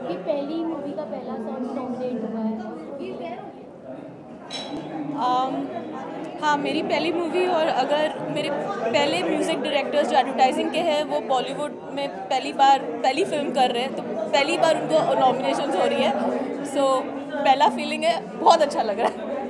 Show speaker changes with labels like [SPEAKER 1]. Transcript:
[SPEAKER 1] आपकी पहली मूवी का पहला सॉन्ग नॉमिनेट हुआ है।
[SPEAKER 2] Um, हाँ मेरी पहली मूवी और अगर मेरे पहले म्यूज़िक डायरेक्टर्स जो एडवर्टाइजिंग के हैं वो बॉलीवुड में पहली बार पहली फ़िल्म कर रहे हैं तो पहली बार उनको नॉमिनेशन हो रही है। सो so, पहला फीलिंग है बहुत अच्छा लग रहा है।